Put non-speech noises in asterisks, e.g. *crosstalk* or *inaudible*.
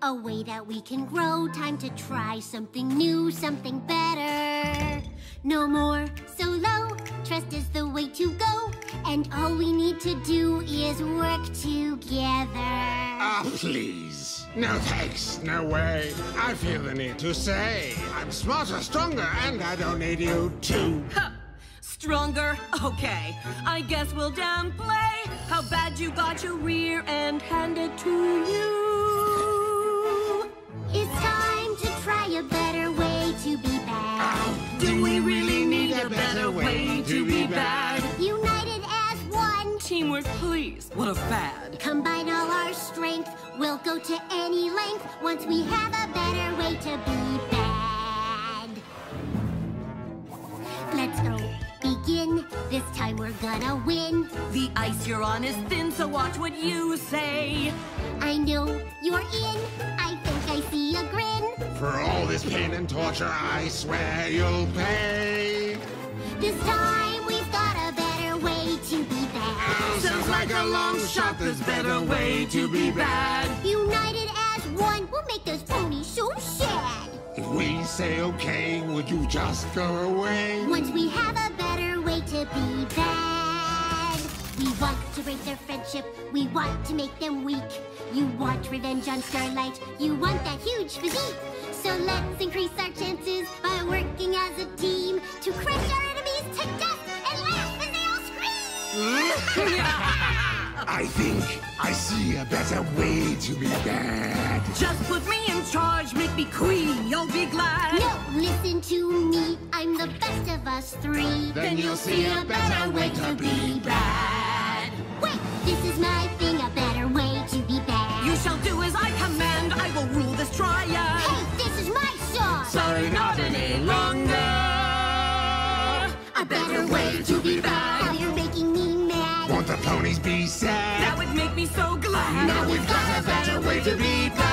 A way that we can grow, time to try something new, something better. No more solo, trust is the way to go. And all we need to do is work together. Ah, please. No thanks, no way. I feel the need to say I'm smarter, stronger, and I don't need you too. Ha! Stronger? Okay. I guess we'll downplay how bad you got your rear end handed to you. It's time to try a better way to be bad. Do we really need a better way to be bad? United as one. Teamwork, please. What a fad. Combine all our strength. We'll go to any length once we have a better way to be we're gonna win. The ice you're on is thin, so watch what you say. I know you're in. I think I see a grin. For all this pain and torture, I swear you'll pay. This time we've got a better way to be bad. Sounds like a long shot, there's better way to be bad. United as one, we'll make those ponies so sad. If we say okay, would you just go away? Once we have a better way to be bad. We want to break their friendship, we want to make them weak. You want revenge on Starlight, you want that huge physique. So let's increase our chances by working as a team to crush our enemies to death and laugh as they all scream! *laughs* I think I see a better way to be bad. Just put me in charge, make me queen, you'll be glad. Listen to me, I'm the best of us three. Then you'll see a better way to be bad. Wait, this is my thing, a better way to be bad. You shall do as I command, I will rule this triad. Hey, this is my song! Sorry, not any longer. A better way to be bad. Now you're making me mad. Won't the ponies be sad? That would make me so glad. Now we've got a better way to be bad.